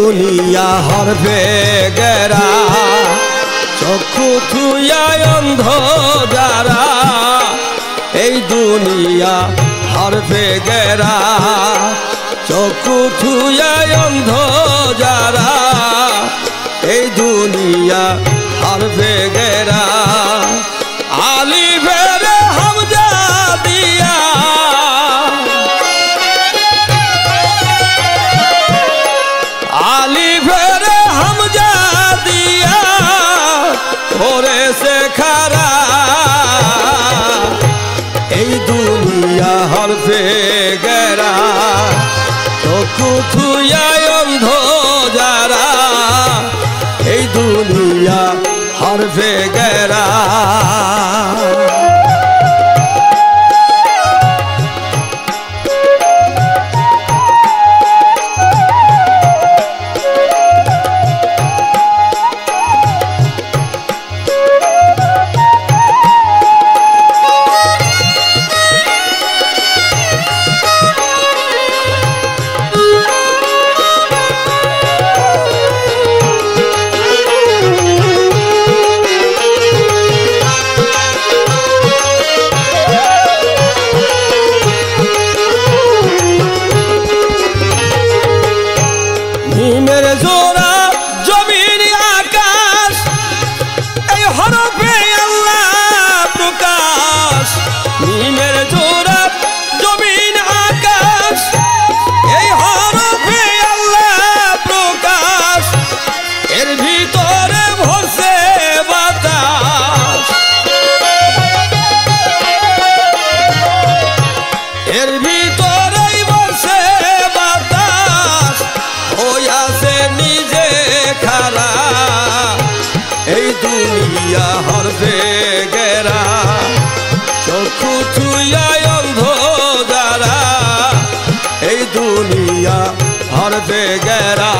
দুনিয়া হরবে গেরা চক্ষু থুয়ায় অন্ধ যারা এই দুনিয়া হরবে গেরা চক্ষু থুয়ায় অন্ধ যারা এই দুনিয়া হরবে গেরা চক্ষু থুয়ায় অন্ধ যারা এই দুনিয়া হরফে দুনিয়া হরবে গেরা। চক্ষু ছুয়ায় অন্ধ যারা এই দুনিয়া হরবে গেরা।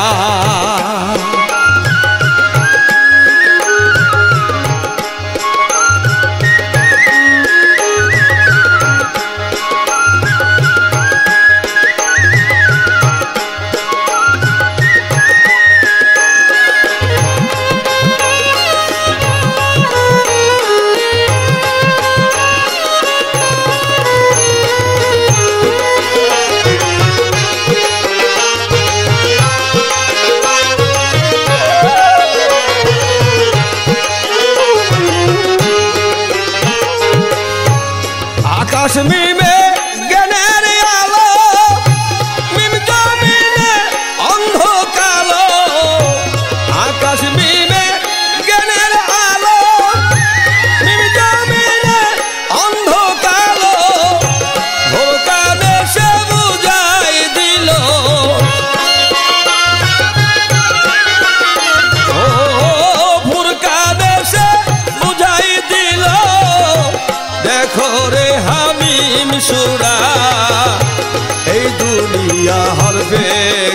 দুনিয়া হরবে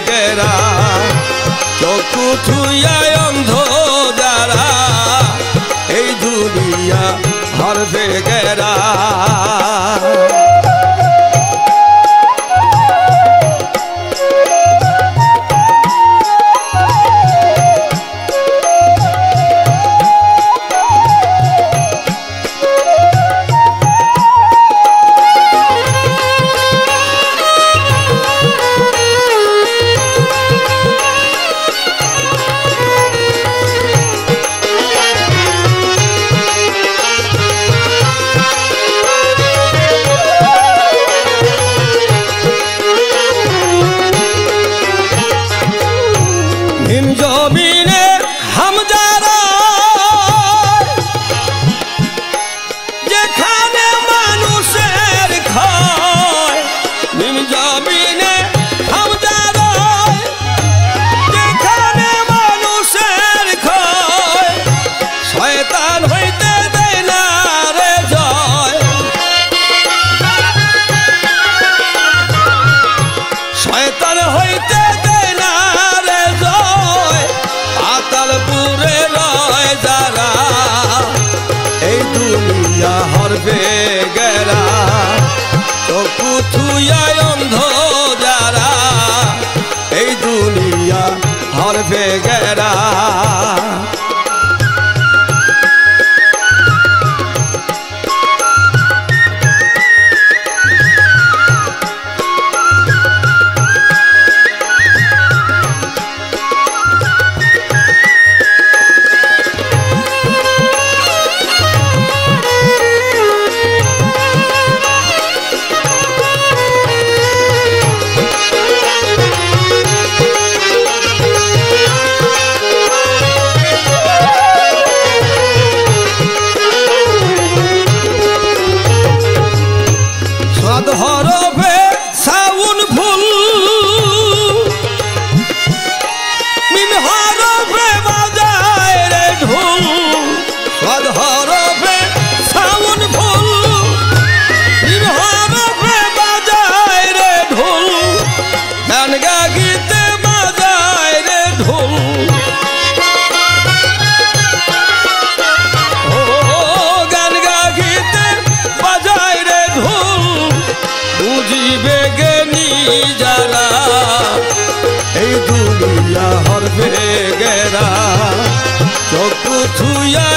গেরা চকু থুয়ায় অন্ধ যারা এই দুনিয়া হরবে গেরা तेरा চক্ষু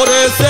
করেছে খারা